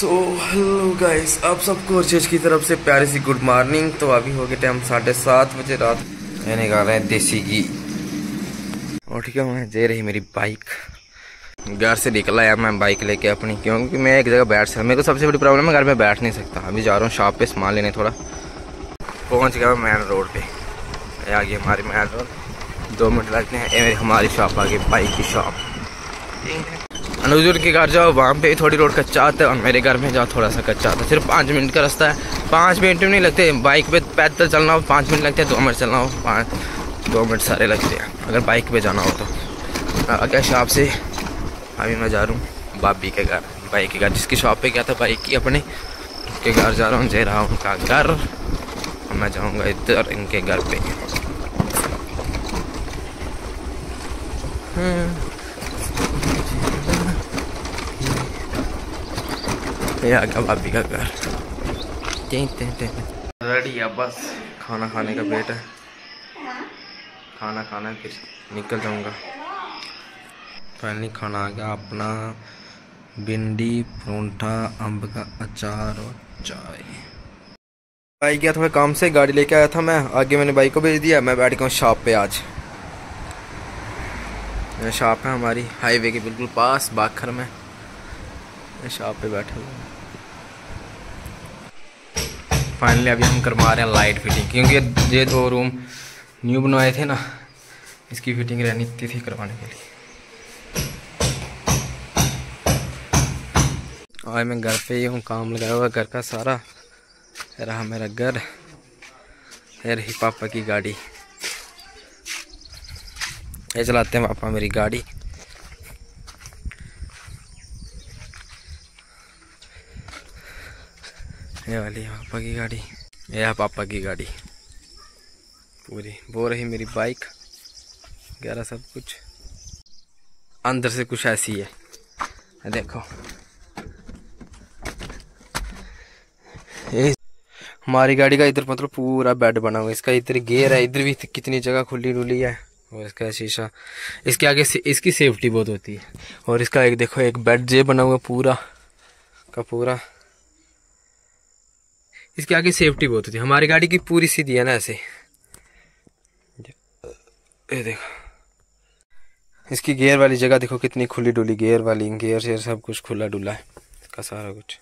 So hello guys आप सबको अर्चेज की तरफ़ से प्यारी सी गुड मॉर्निंग तो अभी हो गए टाइम साढ़े सात बजे रात। ये निकाल रहे हैं देसी घी। और ठीक है, मैं दे रही मेरी बाइक घर से निकला यार मैं बाइक लेके अपनी, क्योंकि मैं एक जगह बैठ सकता, मेरे को सबसे बड़ी प्रॉब्लम है घर में बैठ नहीं सकता। अभी जा रहा हूँ शॉप पे सामान लेने थोड़ा। पहुँच गया मेन रोड पे। आ गई हमारी मेन रोड दो मिनट लगते हैं हमारी शॉप आ गई बाइक की शॉप अनुजुर के घर जाओ, वहाँ पे थोड़ी रोड कच्चा आता है और मेरे घर में जाओ, थोड़ा सा कच्चा आता है। सिर्फ़ पाँच मिनट का रास्ता है। पाँच मिनट में नहीं लगते। बाइक पे पैदल चलना हो, पाँच मिनट लगते हैं, दो मिनट चलना हो, पाँच, दो मिनट सारे लगते हैं। अगर बाइक पे जाना हो तो। अगर शॉप से, अभी मैं जा रहा हूँ बाबी के घर। बाइक के घर, जिसकी शॉप पे गया था बाइक की अपने। के घर जा रहा हूँ, जे रहा हूँ उनका घर। मैं जाऊँगा इधर इनके घर पे। ये आ गया भाभी का घर। रेडी है बस। खाना खाने का वेट है। खाना खाना फिर निकल जाऊँगा। फाइनली खाना आ गया अपना। भिंडी परोंठा अम्ब का अचार और चाय। भाई गया था मैं काम से गाड़ी लेके आया था मैं? आगे मैंने बाइक को भेज दिया। मैं बैठ गया हूँ शॉप पे आज। शॉप है हमारी हाईवे के बिल्कुल पास बाखर में। शॉप पे बैठे हुए फाइनली अभी हम करवा रहे हैं लाइट फिटिंग क्योंकि ये दो रूम न्यू बनवाए थे ना, इसकी फिटिंग रहनी थी करवाने के लिए। आज मैं घर पे ही हूँ, काम लगाया हुआ, घर का सारा। रहा मेरा घर रही पापा की गाड़ी। ये चलाते हैं पापा मेरी गाड़ी। ये वाली पापा की गाड़ी। यह पापा की गाड़ी। पूरी वो रही मेरी बाइक। ग्यारह सब कुछ। अंदर से कुछ ऐसी है। देखो। हमारी गाड़ी का इधर मतलब पूरा बेड बना हुआ इसका इधर गेयर है। इधर भी कितनी जगह खुली डुली है। और इसका शीशा। इसके आगे से, इसकी सेफ्टी बहुत होती है। और इसका एक देखो एक बेड जे बना हुआ पूरा। का पूरा। इसके आगे सेफ्टी बहुत होती है। हमारी गाड़ी की पूरी सीधी है ना ऐसे। ये देखो। इसकी गियर वाली जगह देखो कितनी खुली डुली गियर वाली। गियर शेयर सब कुछ खुला डुला है। इसका सारा कुछ।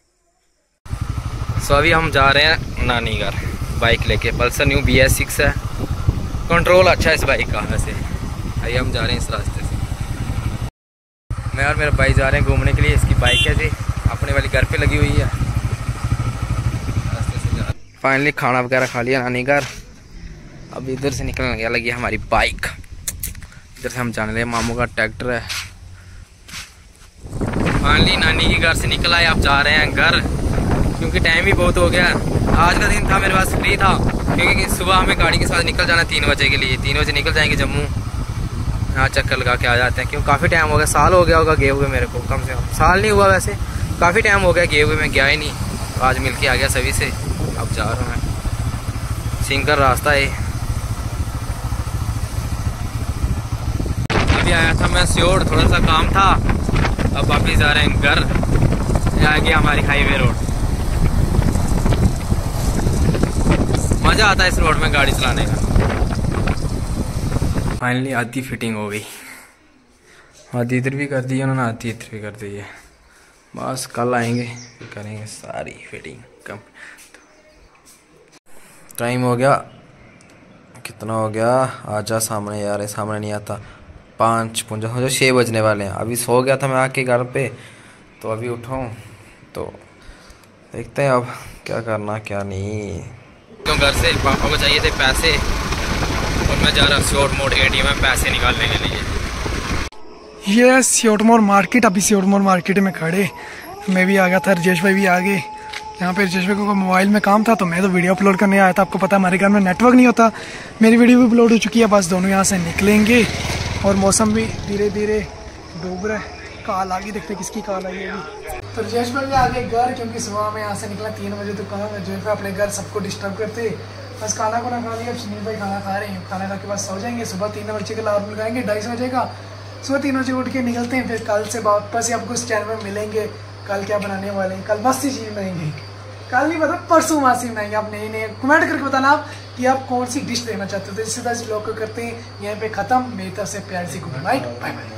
सो अभी हम जा रहे हैं नानी घर। बाइक लेके। Pulsar new B S six है। कंट्रोल अच्छा है इस बाइक का वैसे। आइए हम जा रहे हैं इस रास्ते से। मैं और मेरा भाई जा रहे हैं घूमने के लिए। इसकी बाइक है जी। अपने वाली घर पे लगी हुई है। फाइनली खाना वगैरह खा लिया नानी घर अब इधर से निकलने गया लगी हमारी बाइक इधर से हम जाने लगे, मामू का ट्रैक्टर है। फाइनली नानी के घर से निकल आए आप जा रहे हैं घर। क्योंकि टाइम भी बहुत हो गया। आज का दिन था, मेरे पास फ्री था। क्योंकि सुबह हमें गाड़ी के साथ निकल जाना तीन बजे के लिए। तीन बजे निकल जाएँगे जम्मू। यहाँ चक्कर लगा के आ जाते हैं। क्यों? काफ़ी टाइम हो गया। साल हो गया होगा गए हुए मेरे को, कम से कम। साल नहीं हुआ वैसे। काफ़ी टाइम हो गया गए हुए, मैं गया ही नहीं। आज मिल के आ गया सभी से। अब जा रहा हूँ। सिंकर रास्ता है। अभी आया था मैं स्योर, थोड़ा सा काम था। अब वापिस जा रहे हैं घर। आ गया हमारी हाईवे रोड। मज़ा आता है इस रोड में गाड़ी चलाने का। फाइनली आधी फिटिंग हो गई। आधी इधर भी कर दी उन्होंने आधी इधर भी कर दी है। बस कल आएँगे करेंगे सारी फिटिंग कम टाइम हो गया। कितना हो गया? आजा सामने यार सामने नहीं आता। पाँच पुंजा हो छः बजने वाले हैं। अभी सो गया था मैं आके घर पे तो अभी उठाऊँ तो देखते हैं अब क्या करना क्या नहीं। क्यों घर से पापा को चाहिए थे पैसे और मैं जा रहा शॉर्ट मोड एटीएम में पैसे निकालने के लिए। ये सियोटमोर मार्केट अभी सियोटमोर मार्केट में खड़े। मैं भी आ गया था राजेश भाई भी आ गए। यहाँ पे रजेश को मोबाइल में काम था तो मैं तो वीडियो अपलोड करने आया था। आपको पता हमारे घर में नेटवर्क नहीं होता। मेरी वीडियो भी अपलोड हो चुकी है, बस दोनों यहाँ से निकलेंगे। और मौसम भी धीरे धीरे डूब रहा है। काल आ गई, देखते किसकी काल आई है तो रजेश भाई आ गए घर, क्योंकि सुबह में यहाँ से निकला, तीन बजे तो कहा जो है अपने घर सबको डिस्टर्ब करते। बस खाना खुना खा लिया, अब सुनील भाई खाना खा रहे हैं। खाना खा के बाद सो जाएँगे। सुबह तीन बजे का अलार्म लगाएँगे, ढाई सौ बजे का। सुबह तीन बजे उठ के निकलते हैं, फिर कल से वापस ही आपको उस चैनल में मिलेंगे। कल क्या बनाने वाले हैं? कल मस्ती चीज़ बनाएँगे। कल नहीं पता परसों मासी बनाएँगे। आप नए नए कमेंट करके बताना आप कि आप कौन सी डिश देना चाहते हो। तो इसी तरह से लोग को करते हैं। यहाँ पे खत्म। मेरी तरफ़ से प्यार सी गुड बाय बाय